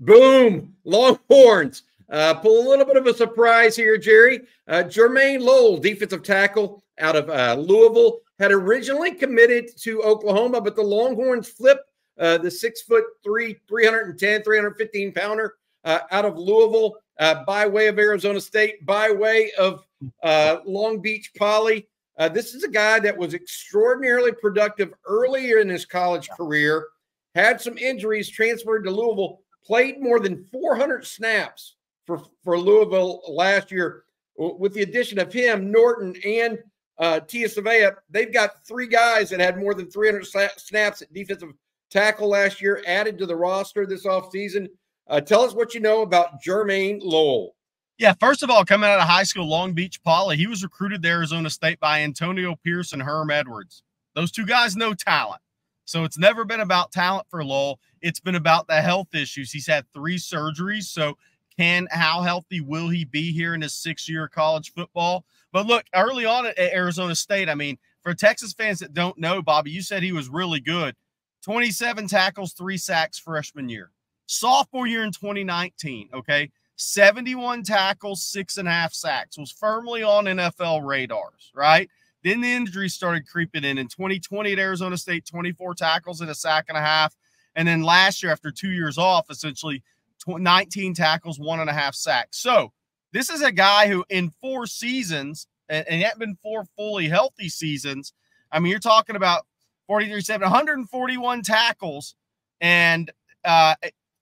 Boom, Longhorns. Uh, pull a little bit of a surprise here, Gerry. Uh, Jermayne Lowell, defensive tackle out of uh, Louisville, had originally committed to Oklahoma, but the Longhorns flipped uh, the six foot three, 310, 315 pounder uh, out of Louisville uh, by way of Arizona State, by way of uh, Long Beach Poly. Uh, this is a guy that was extraordinarily productive earlier in his college career, had some injuries, transferred to Louisville, played more than 400 snaps for, for Louisville last year. With the addition of him, Norton, and uh, Tia Savea, they've got three guys that had more than 300 snaps at defensive tackle last year, added to the roster this offseason. Uh, tell us what you know about Jermayne Lowell. Yeah, first of all, coming out of high school, Long Beach Poly, he was recruited to Arizona State by Antonio Pierce and Herm Edwards. Those two guys know talent. So it's never been about talent for Lowell. It's been about the health issues. He's had three surgeries. So can how healthy will he be here in his six year college football? But look, early on at Arizona State, I mean, for Texas fans that don't know, Bobby, you said he was really good. 27 tackles, three sacks freshman year. Sophomore year in 2019, okay, 71 tackles, six and a half sacks, was firmly on NFL radars, right? Then the injuries started creeping in. In 2020 at Arizona State, 24 tackles and a sack and a half. And then last year, after two years off, essentially 19 tackles, one and a half sacks. So this is a guy who, in four seasons, and, and yet been four fully healthy seasons, I mean, you're talking about 43 7, 141 tackles and uh,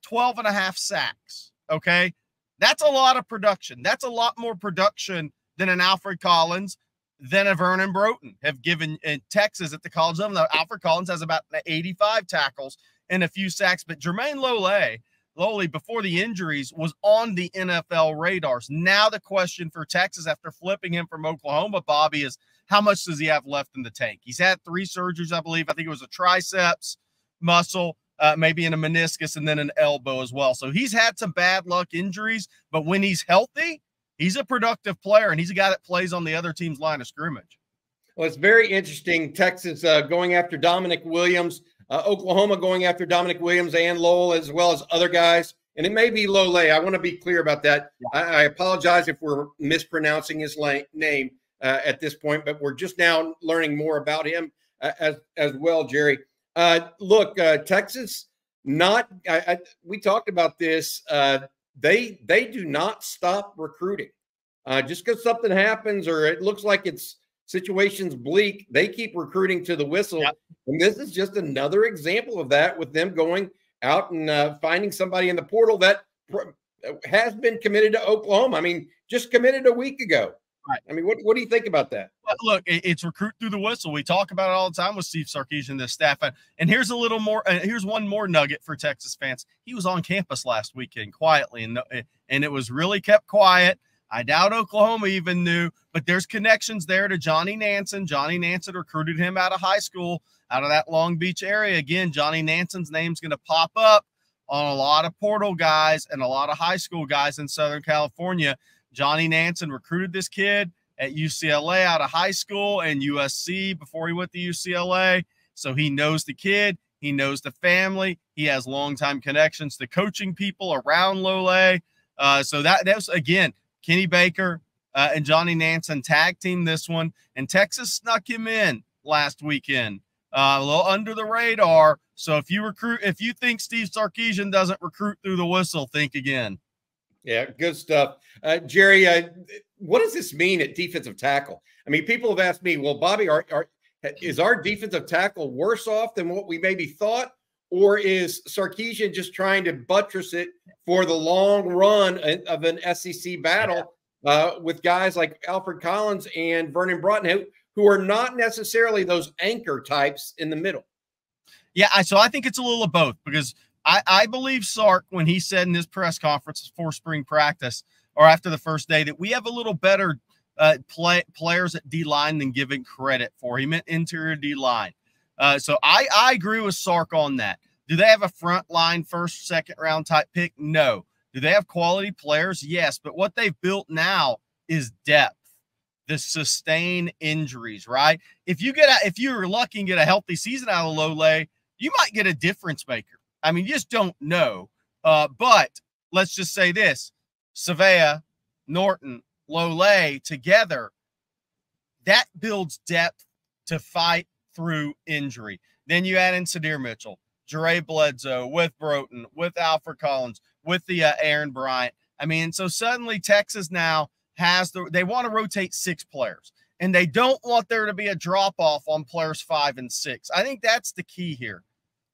12 and a half sacks. Okay. That's a lot of production. That's a lot more production than an Alfred Collins, than a Vernon Broughton have given in Texas at the college level. Now, Alfred Collins has about 85 tackles and a few sacks, but Jermayne Lole, Lowley, before the injuries, was on the NFL radars. Now, the question for Texas after flipping him from Oklahoma, Bobby, is how much does he have left in the tank? He's had three surgeries, I believe. I think it was a triceps muscle uh, maybe in a meniscus and then an elbow as well. So he's had some bad luck injuries, but when he's healthy, he's a productive player and he's a guy that plays on the other team's line of scrimmage. Well, it's very interesting. Texas uh, going after Dominic Williams, uh, Oklahoma going after Dominic Williams and Lowell, as well as other guys. And it may be Lole. I want to be clear about that. Yeah. I, I, apologize if we're mispronouncing his la- name uh, at this point, but we're just now learning more about him uh, as as well, Gerry. Uh, look, uh, Texas, not. I, I, we talked about this. Uh, they they do not stop recruiting. Uh, just because something happens or it looks like it's situations bleak, they keep recruiting to the whistle. Yep. And this is just another example of that with them going out and uh, finding somebody in the portal that pr- has been committed to Oklahoma. I mean, just committed a week ago. Right. I mean, what, what do you think about that? Well, look, it's recruit through the whistle. We talk about it all the time with Steve Sarkisian and the staff. And here's a little more. Uh, here's one more nugget for Texas fans. He was on campus last weekend quietly, and and it was really kept quiet. I doubt Oklahoma even knew, but there's connections there to Johnny Nansen. Johnny Nansen recruited him out of high school, out of that Long Beach area. Again, Johnny Nansen's name's going to pop up on a lot of portal guys and a lot of high school guys in Southern California. Johnny Nansen recruited this kid at UCLA out of high school and USC before he went to UCLA. So he knows the kid, he knows the family, he has longtime connections to coaching people around Lole. Uh, so that that's again, Kenny Baker uh, and Johnny Nansen tag team this one, and Texas snuck him in last weekend, uh, a little under the radar. So if you recruit, if you think Steve Sarkisian doesn't recruit through the whistle, think again. Yeah, good stuff. Uh, Gerry, uh, what does this mean at defensive tackle? I mean, people have asked me, well, Bobby, are, are, is our defensive tackle worse off than what we maybe thought? Or is Sarkisian just trying to buttress it for the long run of an SEC battle uh, with guys like Alfred Collins and Vernon Broughton, who, who are not necessarily those anchor types in the middle? Yeah, so I think it's a little of both because – I, I believe Sark when he said in his press conference before spring practice or after the first day that we have a little better uh, play, players at D line than giving credit for. He meant interior D line. Uh, so I, I agree with Sark on that. Do they have a front line first, second round type pick? No. Do they have quality players? Yes. But what they've built now is depth, the sustain injuries, right? If you get a, if you're lucky and get a healthy season out of Lole, you might get a difference maker. I mean, you just don't know. Uh, but let's just say this Savea, Norton, Lole together, that builds depth to fight through injury. Then you add in Sydir Mitchell, Jere Bledsoe, with Broughton, with Alfred Collins, with the uh, Aaron Bryant. I mean, so suddenly Texas now has the they want to rotate six players and they don't want there to be a drop off on players five and six. I think that's the key here.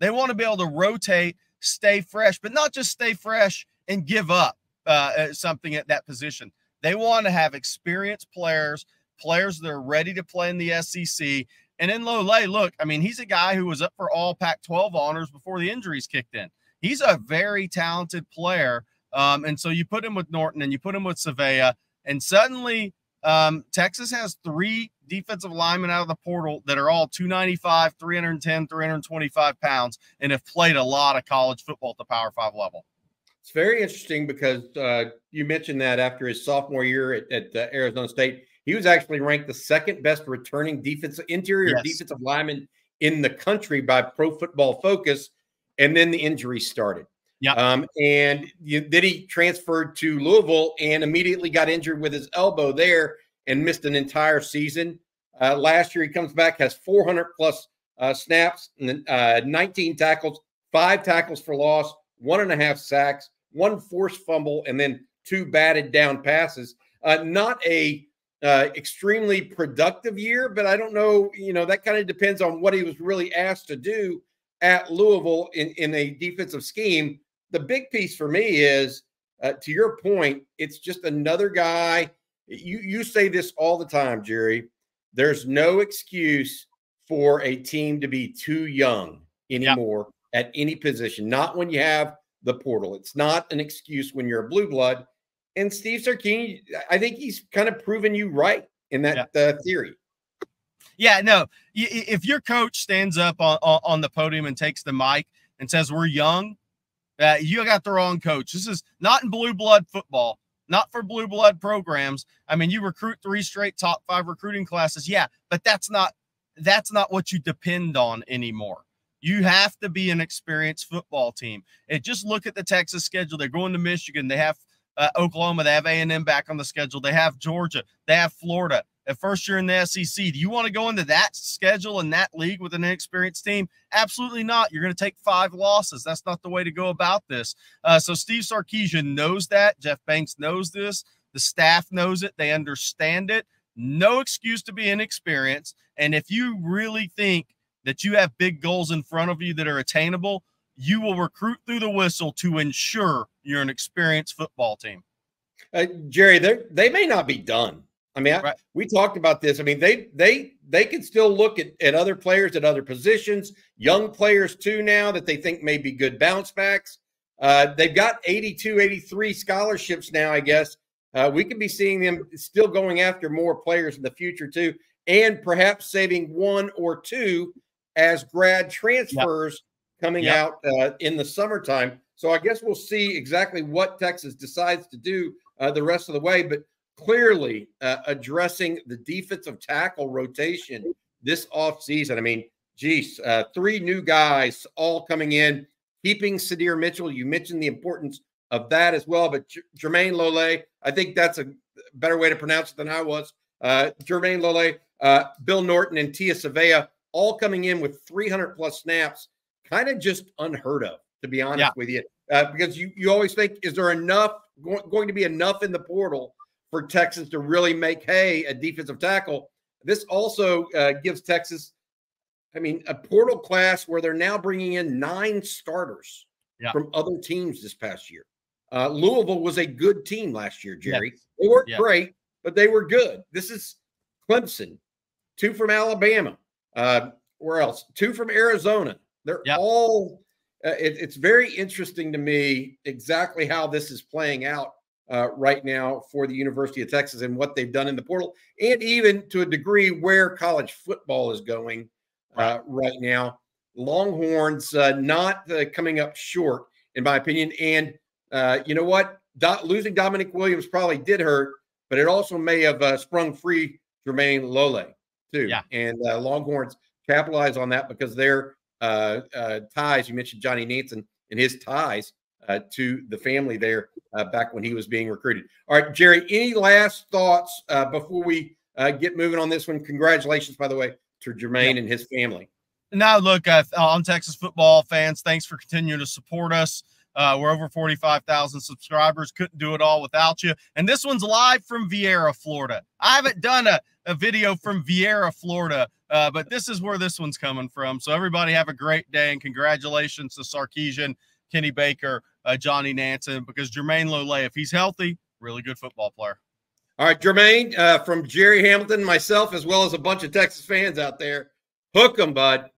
They want to be able to rotate, stay fresh, but not just stay fresh and give up uh, something at that position. They want to have experienced players, players that are ready to play in the SEC. And in Lole, look, I mean, he's a guy who was up for all Pac 12 honors before the injuries kicked in. He's a very talented player. Um, and so you put him with Norton and you put him with Savea, and suddenly um, Texas has three defensive linemen out of the portal that are all 295, 310, 325 pounds and have played a lot of college football at the Power Five level. It's very interesting because uh, you mentioned that after his sophomore year at, at uh, Arizona State, he was actually ranked the second best returning defensive interior yes. defensive lineman in the country by Pro Football Focus, and then the injury started. Yeah. Um, and you, then he transferred to Louisville and immediately got injured with his elbow there and missed an entire season. Uh, last year, he comes back, has 400 plus uh, snaps, uh, 19 tackles, five tackles for loss, one and a half sacks, one forced fumble, and then two batted down passes. Uh, not a uh, extremely productive year, but I don't know. You know, that kind of depends on what he was really asked to do at Louisville in, in a defensive scheme the big piece for me is uh, to your point, it's just another guy. You you say this all the time, Gerry. There's no excuse for a team to be too young anymore at any position. Not when you have the portal. It's not an excuse when you're a blue blood. And Steve Sarkisian, I think he's kind of proven you right in that yeah. uh, theory. Yeah, no. If your coach stands up on, on the podium and takes the mic and says we're young, you got the wrong coach. This is not in blue blood football, not for blue blood programs. I mean, you recruit three straight top five recruiting classes, yeah, but that's not that's not what you depend on anymore. You have to be an experienced football team. And just look at the Texas schedule. They're going to Michigan. They have uh, Oklahoma. They have A&M back on the schedule. They have Georgia. They have Florida at first year in the SEC. Do you want to go into that schedule and that league with an inexperienced team? Absolutely not. You're going to take five losses. That's not the way to go about this. Uh, so Steve Sarkisian knows that. Jeff Banks knows this. The staff knows it. They understand it. No excuse to be inexperienced. And if you really think that you have big goals in front of you that are attainable, you will recruit through the whistle to ensure you're an experienced football team. Uh, Gerry, they may not be done. I mean, right. I, we talked about this. I mean, they they they can still look at, at other players at other positions, young players too now that they think may be good bounce backs. Uh, they've got 82, 83 scholarships now, I guess. Uh, we could be seeing them still going after more players in the future too, and perhaps saving one or two as grad transfers yep. coming yep. out uh, in the summertime. So I guess we'll see exactly what Texas decides to do uh, the rest of the way. But clearly uh, addressing the defensive tackle rotation this offseason. I mean, geez, uh, three new guys all coming in, keeping Sydir Mitchell. You mentioned the importance of that as well, but J- Jermayne Lole, I think that's a better way to pronounce it than I was. Uh, Jermayne Lole, uh, Bill Norton, and Tia Savea all coming in with 300 plus snaps, kind of just unheard of, to be honest yeah. with you. Uh, because you, you always think, is there enough going to be enough in the portal for Texas to really make hay a defensive tackle. This also uh, gives Texas, I mean, a portal class where they're now bringing in nine starters yeah. from other teams this past year. Uh, Louisville was a good team last year, Gerry. Yes. They weren't yes. great, but they were good. This is Clemson, two from Alabama. Uh, where else? Two from Arizona. They're yep. all. Uh, it, it's very interesting to me exactly how this is playing out uh, right now for the University of Texas and what they've done in the portal, and even to a degree where college football is going uh, right now. Longhorns uh, not uh, coming up short, in my opinion. And uh, you know what? Do- losing Dominic Williams probably did hurt, but it also may have uh, sprung free Jermayne Lole, too. Yeah. And Longhorns capitalize on that because their ties, you mentioned Johnny Nansen and his ties uh, to the family there uh, back when he was being recruited. All right, Gerry, any last thoughts uh, before we uh, get moving on this one? Congratulations, by the way, to Jermayne and his family. Now, look, uh, on Texas football fans, thanks for continuing to support us. Uh, we're over 45,000 subscribers. Couldn't do it all without you. And this one's live from Viera, Florida. I haven't done a, a video from Viera, Florida, uh, but this is where this one's coming from. So, everybody have a great day and congratulations to Sarkisian, Kenny Baker, uh, Johnny Nansen, because Jermayne Lole, if he's healthy, really good football player. All right, Jermayne, uh, from Gerry Hamilton, myself, as well as a bunch of Texas fans out there, hook them, bud.